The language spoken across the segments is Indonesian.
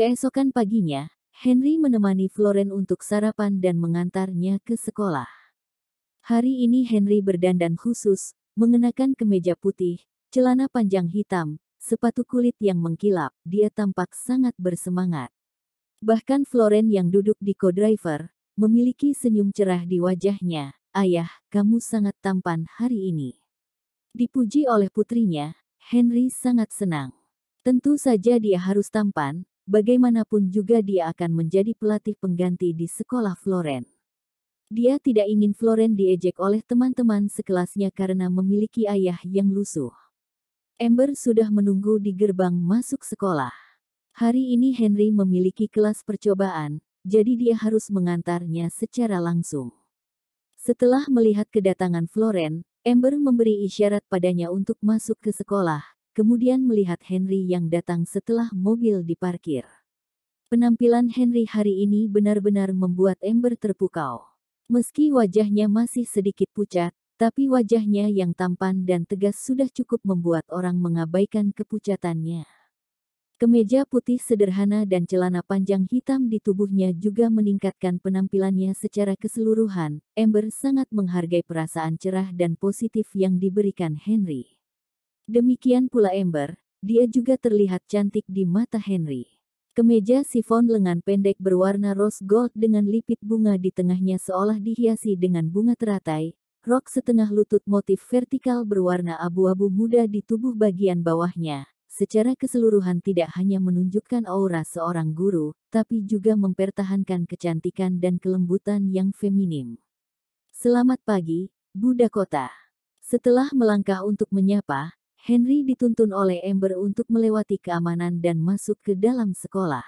Keesokan paginya, Henry menemani Floren untuk sarapan dan mengantarnya ke sekolah. Hari ini Henry berdandan khusus, mengenakan kemeja putih, celana panjang hitam, sepatu kulit yang mengkilap, dia tampak sangat bersemangat. Bahkan Floren yang duduk di co-driver, memiliki senyum cerah di wajahnya. Ayah, kamu sangat tampan hari ini. Dipuji oleh putrinya, Henry sangat senang. Tentu saja dia harus tampan, bagaimanapun juga dia akan menjadi pelatih pengganti di sekolah Floren. Dia tidak ingin Floren diejek oleh teman-teman sekelasnya karena memiliki ayah yang lusuh. Amber sudah menunggu di gerbang masuk sekolah. Hari ini Henry memiliki kelas percobaan, jadi dia harus mengantarnya secara langsung. Setelah melihat kedatangan Floren, Amber memberi isyarat padanya untuk masuk ke sekolah, kemudian melihat Henry yang datang setelah mobil diparkir. Penampilan Henry hari ini benar-benar membuat Amber terpukau. Meski wajahnya masih sedikit pucat, tapi wajahnya yang tampan dan tegas sudah cukup membuat orang mengabaikan kepucatannya. Kemeja putih sederhana dan celana panjang hitam di tubuhnya juga meningkatkan penampilannya secara keseluruhan. Amber sangat menghargai perasaan cerah dan positif yang diberikan Henry. Demikian pula Amber, dia juga terlihat cantik di mata Henry. Kemeja sifon lengan pendek berwarna rose gold dengan lipit bunga di tengahnya seolah dihiasi dengan bunga teratai, Rok setengah lutut motif vertikal berwarna abu-abu muda di tubuh bagian bawahnya, secara keseluruhan tidak hanya menunjukkan aura seorang guru, tapi juga mempertahankan kecantikan dan kelembutan yang feminim. Selamat pagi, Buddha Kota. Setelah melangkah untuk menyapa, Henry dituntun oleh Amber untuk melewati keamanan dan masuk ke dalam sekolah.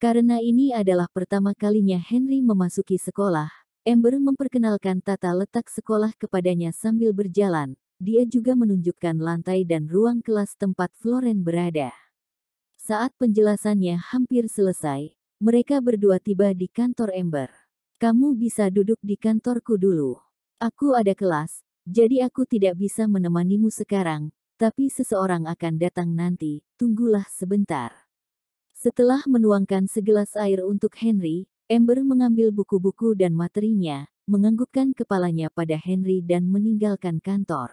Karena ini adalah pertama kalinya Henry memasuki sekolah, Amber memperkenalkan tata letak sekolah kepadanya sambil berjalan. Dia juga menunjukkan lantai dan ruang kelas tempat Floren berada. Saat penjelasannya hampir selesai, mereka berdua tiba di kantor Amber. Kamu bisa duduk di kantorku dulu. Aku ada kelas, jadi aku tidak bisa menemanimu sekarang, tapi seseorang akan datang nanti, tunggulah sebentar. Setelah menuangkan segelas air untuk Henry, Amber mengambil buku-buku dan materinya, menganggukkan kepalanya pada Henry dan meninggalkan kantor.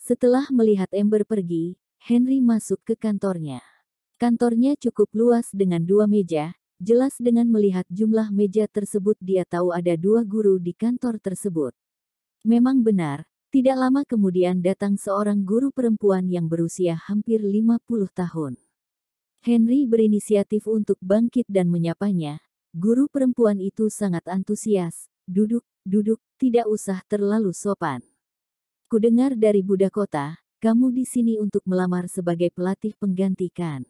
Setelah melihat Amber pergi, Henry masuk ke kantornya. Kantornya cukup luas dengan dua meja, jelas dengan melihat jumlah meja tersebut dia tahu ada dua guru di kantor tersebut. Memang benar, tidak lama kemudian datang seorang guru perempuan yang berusia hampir 50 tahun. Henry berinisiatif untuk bangkit dan menyapanya, Guru perempuan itu sangat antusias. Duduk, duduk, tidak usah terlalu sopan. Kudengar dari Buddha Kota, kamu di sini untuk melamar sebagai pelatih penggantikan.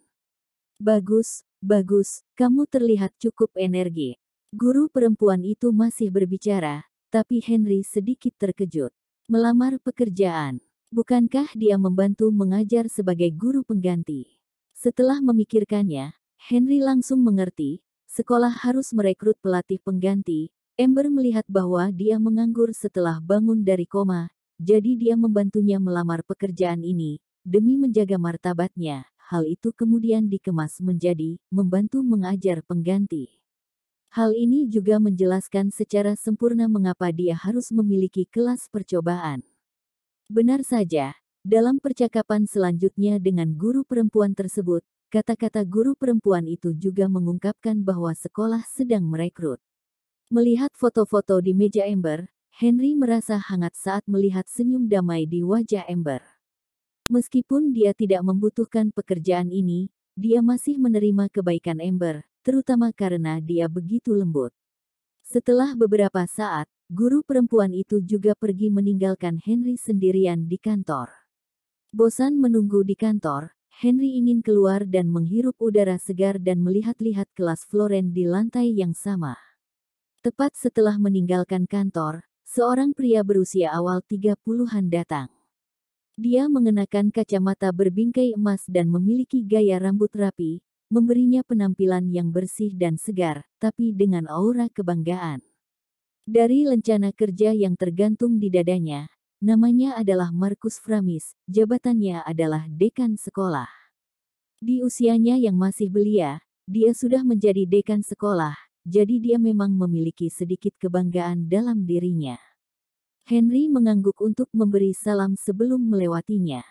Bagus, bagus, kamu terlihat cukup energi. Guru perempuan itu masih berbicara, tapi Henry sedikit terkejut. Melamar pekerjaan. Bukankah dia membantu mengajar sebagai guru pengganti? Setelah memikirkannya, Henry langsung mengerti, Sekolah harus merekrut pelatih pengganti. Amber melihat bahwa dia menganggur setelah bangun dari koma, jadi dia membantunya melamar pekerjaan ini, demi menjaga martabatnya. Hal itu kemudian dikemas menjadi membantu mengajar pengganti. Hal ini juga menjelaskan secara sempurna mengapa dia harus memiliki kelas percobaan. Benar saja, dalam percakapan selanjutnya dengan guru perempuan tersebut, Kata-kata guru perempuan itu juga mengungkapkan bahwa sekolah sedang merekrut. Melihat foto-foto di meja Ember, Henry merasa hangat saat melihat senyum damai di wajah Ember. Meskipun dia tidak membutuhkan pekerjaan ini, dia masih menerima kebaikan Ember, terutama karena dia begitu lembut. Setelah beberapa saat, guru perempuan itu juga pergi meninggalkan Henry sendirian di kantor. Bosan menunggu di kantor, Henry ingin keluar dan menghirup udara segar dan melihat-lihat kelas Floren di lantai yang sama. Tepat setelah meninggalkan kantor, seorang pria berusia awal 30-an datang. Dia mengenakan kacamata berbingkai emas dan memiliki gaya rambut rapi, memberinya penampilan yang bersih dan segar, tapi dengan aura kebanggaan. Dari lencana kerja yang tergantung di dadanya, Namanya adalah Markus Framis, jabatannya adalah dekan sekolah. Di usianya yang masih belia, dia sudah menjadi dekan sekolah, jadi dia memang memiliki sedikit kebanggaan dalam dirinya. Henry mengangguk untuk memberi salam sebelum melewatinya.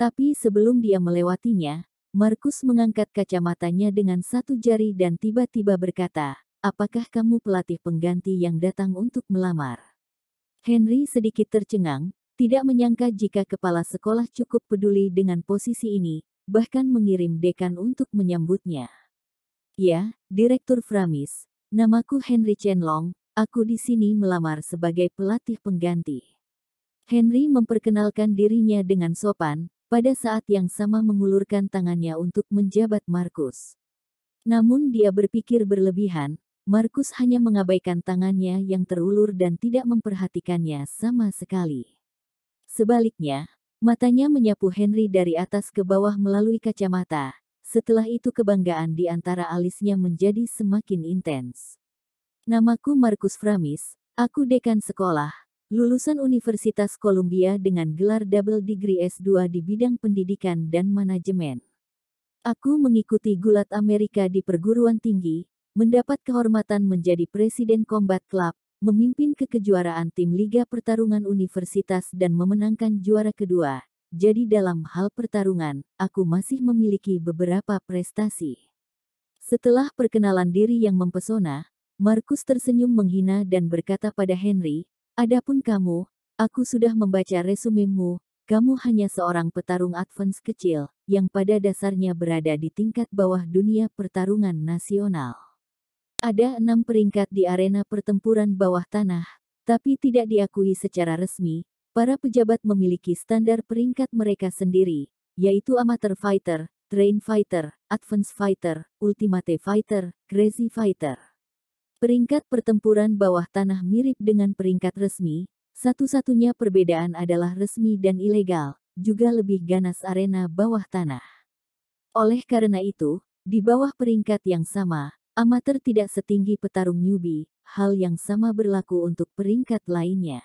Tapi sebelum dia melewatinya, Markus mengangkat kacamatanya dengan satu jari dan tiba-tiba berkata, apakah kamu pelatih pengganti yang datang untuk melamar? Henry sedikit tercengang, tidak menyangka jika kepala sekolah cukup peduli dengan posisi ini, bahkan mengirim dekan untuk menyambutnya. Ya, Direktur Framis, namaku Henry Chenlong, aku di sini melamar sebagai pelatih pengganti. Henry memperkenalkan dirinya dengan sopan, pada saat yang sama mengulurkan tangannya untuk menjabat Markus. Namun dia berpikir berlebihan, Markus hanya mengabaikan tangannya yang terulur dan tidak memperhatikannya sama sekali. Sebaliknya, matanya menyapu Henry dari atas ke bawah melalui kacamata. Setelah itu kebanggaan di antara alisnya menjadi semakin intens. Namaku Markus Framis, aku dekan sekolah, lulusan Universitas Columbia dengan gelar double degree S2 di bidang pendidikan dan manajemen. Aku mengikuti gulat Amerika di perguruan tinggi, mendapat kehormatan menjadi presiden Combat Club, memimpin kekejuaraan tim Liga Pertarungan Universitas dan memenangkan juara kedua. Jadi dalam hal pertarungan, aku masih memiliki beberapa prestasi. Setelah perkenalan diri yang mempesona, Markus tersenyum menghina dan berkata pada Henry, Adapun kamu, aku sudah membaca resumemu, kamu hanya seorang petarung advance kecil, yang pada dasarnya berada di tingkat bawah dunia pertarungan nasional. Ada enam peringkat di arena pertempuran bawah tanah, tapi tidak diakui secara resmi, para pejabat memiliki standar peringkat mereka sendiri, yaitu amateur fighter, train fighter, advance fighter, ultimate fighter, crazy fighter. Peringkat pertempuran bawah tanah mirip dengan peringkat resmi, satu-satunya perbedaan adalah resmi dan ilegal, juga lebih ganas arena bawah tanah. Oleh karena itu, di bawah peringkat yang sama, amatir tidak setinggi petarung newbie, hal yang sama berlaku untuk peringkat lainnya.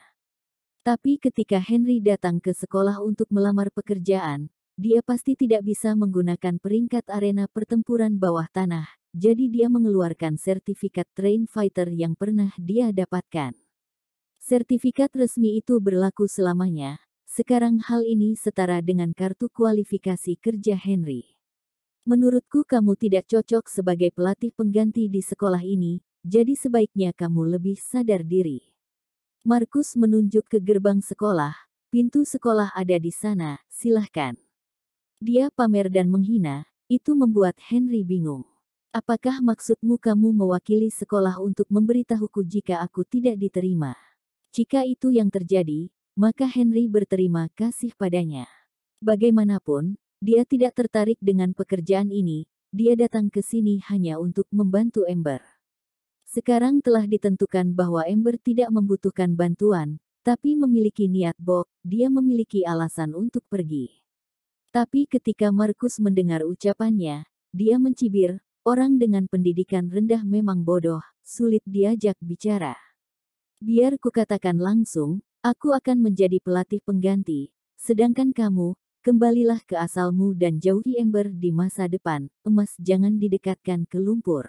Tapi ketika Henry datang ke sekolah untuk melamar pekerjaan, dia pasti tidak bisa menggunakan peringkat arena pertempuran bawah tanah, jadi dia mengeluarkan sertifikat train fighter yang pernah dia dapatkan. Sertifikat resmi itu berlaku selamanya. Sekarang hal ini setara dengan kartu kualifikasi kerja Henry. Menurutku kamu tidak cocok sebagai pelatih pengganti di sekolah ini, jadi sebaiknya kamu lebih sadar diri. Markus menunjuk ke gerbang sekolah, pintu sekolah ada di sana, silahkan. Dia pamer dan menghina, itu membuat Henry bingung. Apakah maksudmu kamu mewakili sekolah untuk memberitahuku jika aku tidak diterima? Jika itu yang terjadi, maka Henry berterima kasih padanya. Bagaimanapun, dia tidak tertarik dengan pekerjaan ini, dia datang ke sini hanya untuk membantu Ember. Sekarang telah ditentukan bahwa Ember tidak membutuhkan bantuan, tapi memiliki niat bok, dia memiliki alasan untuk pergi. Tapi ketika Markus mendengar ucapannya, dia mencibir, Orang dengan pendidikan rendah memang bodoh, sulit diajak bicara. Biar kukatakan langsung, aku akan menjadi pelatih pengganti, sedangkan kamu, kembalilah ke asalmu dan jauhi ember di masa depan, emas jangan didekatkan ke lumpur.